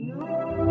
you.